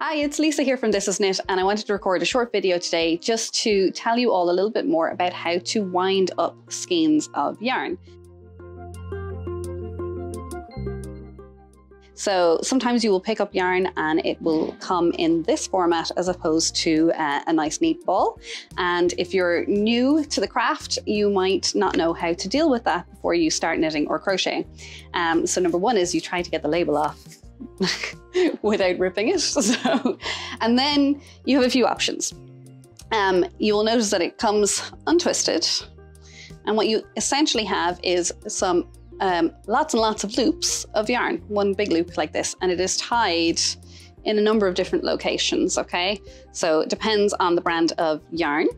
Hi, it's Lisa here from This Is Knit, and I wanted to record a short video today just to tell you all a little bit more about how to wind up skeins of yarn. So sometimes you will pick up yarn and it will come in this format as opposed to uh, a nice neat ball. And if you're new to the craft, you might not know how to deal with that before you start knitting or crocheting. Um, so number one is you try to get the label off without ripping it. So, and then you have a few options. Um, you will notice that it comes untwisted. And what you essentially have is some um, lots and lots of loops of yarn, one big loop like this, and it is tied in a number of different locations, okay? So it depends on the brand of yarn,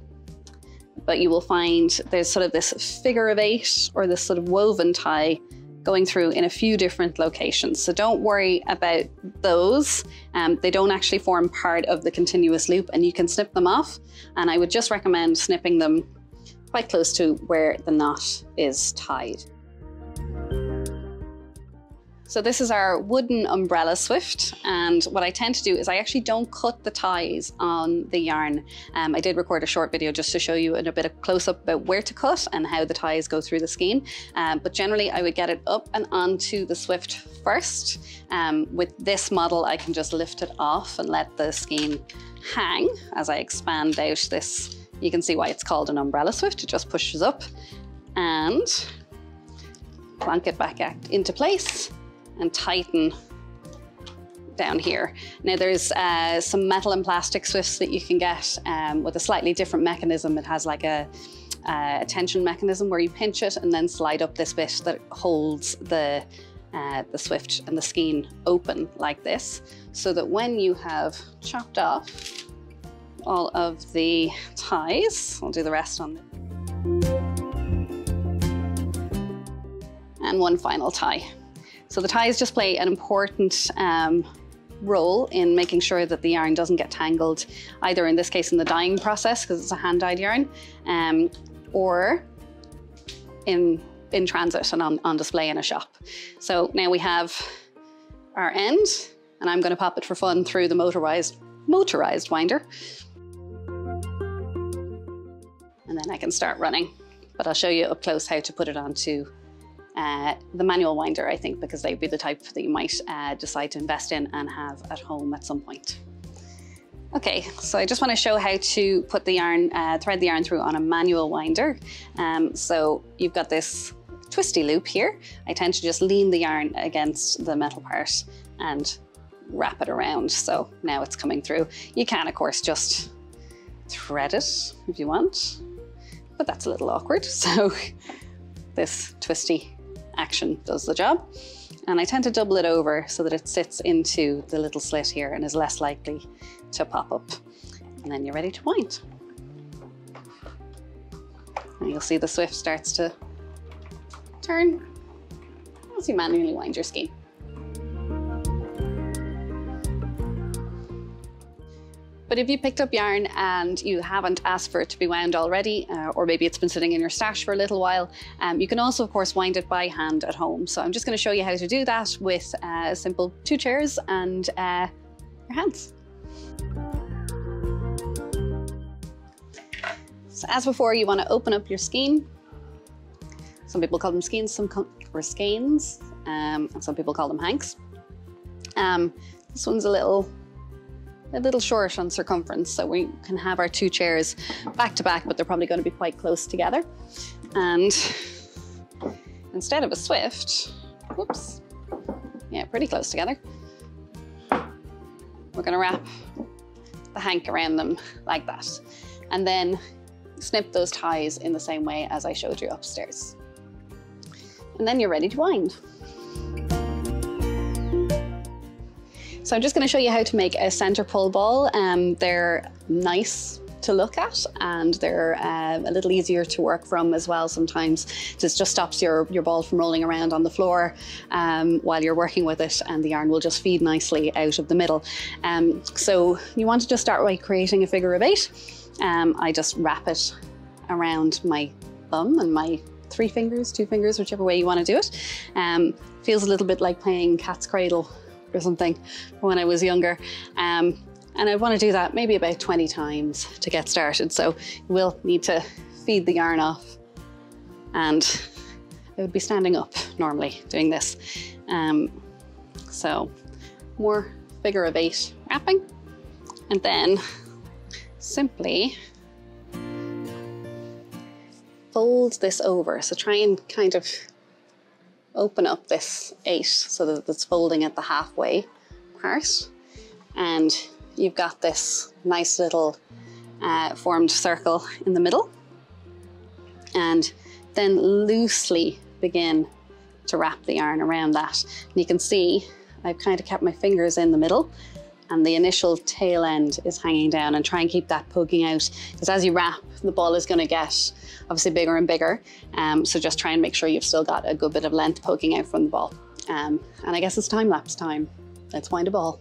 but you will find there's sort of this figure of eight or this sort of woven tie going through in a few different locations. So don't worry about those. Um, they don't actually form part of the continuous loop and you can snip them off. And I would just recommend snipping them quite close to where the knot is tied. So this is our wooden umbrella swift. And what I tend to do is I actually don't cut the ties on the yarn. Um, I did record a short video just to show you in a bit of close up about where to cut and how the ties go through the skein. Um, but generally I would get it up and onto the swift first. Um, with this model, I can just lift it off and let the skein hang as I expand out this. You can see why it's called an umbrella swift. It just pushes up and plonk it back into place and tighten down here. Now there's uh, some metal and plastic swifts that you can get um, with a slightly different mechanism. It has like a, a, tension mechanism where you pinch it and then slide up this bit that holds the, uh, the swift and the skein open like this so that when you have chopped off all of the ties, I'll do the rest on and one final tie. So the ties just play an important um, role in making sure that the yarn doesn't get tangled, either in this case in the dyeing process, because it's a hand-dyed yarn, um, or in, in transit and on, on display in a shop. So now we have our end, and I'm gonna pop it for fun through the motorized, motorized winder. And then I can start running. But I'll show you up close how to put it onto uh, the manual winder, I think, because they'd be the type that you might uh, decide to invest in and have at home at some point. Okay, so I just want to show how to put the yarn, uh, thread the yarn through on a manual winder. Um, so you've got this twisty loop here. I tend to just lean the yarn against the metal part and wrap it around. So now it's coming through. You can, of course, just thread it if you want, but that's a little awkward. So this twisty action does the job. And I tend to double it over so that it sits into the little slit here and is less likely to pop up. And then you're ready to wind. And you'll see the swift starts to turn as you manually wind your skein. But if you picked up yarn and you haven't asked for it to be wound already, uh, or maybe it's been sitting in your stash for a little while, um, you can also, of course, wind it by hand at home. So I'm just going to show you how to do that with uh, a simple two chairs and uh, your hands. So as before, you want to open up your skein. Some people call them skeins, some call, or skeins, um, and some people call them hanks. Um, this one's a little a little short on circumference, so we can have our two chairs back to back, but they're probably going to be quite close together. And instead of a swift, whoops, yeah, pretty close together, we're going to wrap the hank around them like that. And then snip those ties in the same way as I showed you upstairs. And then you're ready to wind. So I'm just going to show you how to make a center pull ball. Um, they're nice to look at and they're uh, a little easier to work from as well sometimes. This just stops your, your ball from rolling around on the floor um, while you're working with it and the yarn will just feed nicely out of the middle. Um, so you want to just start by creating a figure of eight. Um, I just wrap it around my thumb and my three fingers, two fingers, whichever way you want to do it. Um, feels a little bit like playing cat's cradle or something when I was younger. Um, And I want to do that maybe about 20 times to get started. So we'll need to feed the yarn off and I would be standing up normally doing this. Um, so more figure of eight wrapping and then simply fold this over. So try and kind of open up this eight so that it's folding at the halfway part. And you've got this nice little uh, formed circle in the middle. And then loosely begin to wrap the yarn around that. And you can see I've kind of kept my fingers in the middle and the initial tail end is hanging down and try and keep that poking out. Because as you wrap the ball is going to get obviously bigger and bigger. Um, so just try and make sure you've still got a good bit of length poking out from the ball. Um, and I guess it's time lapse time. Let's wind a ball.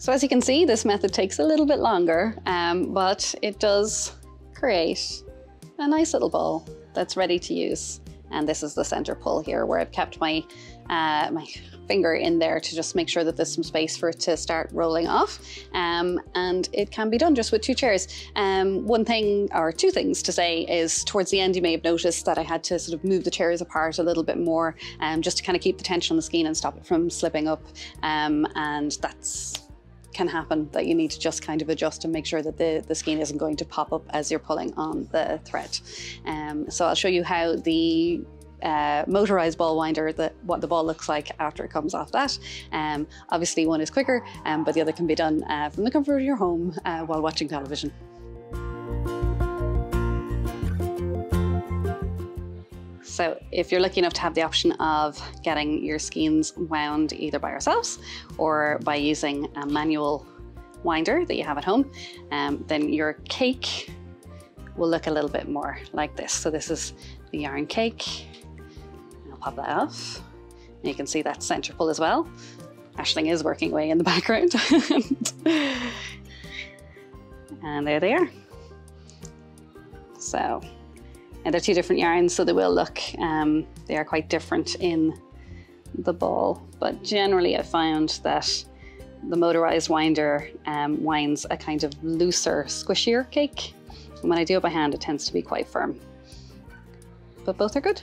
So as you can see, this method takes a little bit longer, um, but it does create a nice little ball that's ready to use. And this is the center pull here where I've kept my, uh, my finger in there to just make sure that there's some space for it to start rolling off. Um, and it can be done just with two chairs. Um, one thing or two things to say is towards the end, you may have noticed that I had to sort of move the chairs apart a little bit more um, just to kind of keep the tension on the skein and stop it from slipping up. Um, and that's can happen that you need to just kind of adjust and make sure that the, the skein isn't going to pop up as you're pulling on the thread. Um, so I'll show you how the uh, motorized ball winder, the, what the ball looks like after it comes off that. Um, obviously one is quicker, um, but the other can be done uh, from the comfort of your home uh, while watching television. So if you're lucky enough to have the option of getting your skeins wound either by yourselves or by using a manual winder that you have at home, um, then your cake will look a little bit more like this. So this is the yarn cake. I'll pop that off. And you can see that center pull as well. Ashling is working away in the background. and there they are. So and they're two different yarns, so they will look, um, they are quite different in the ball. But generally I found that the motorized winder um, winds a kind of looser, squishier cake. And when I do it by hand, it tends to be quite firm. But both are good.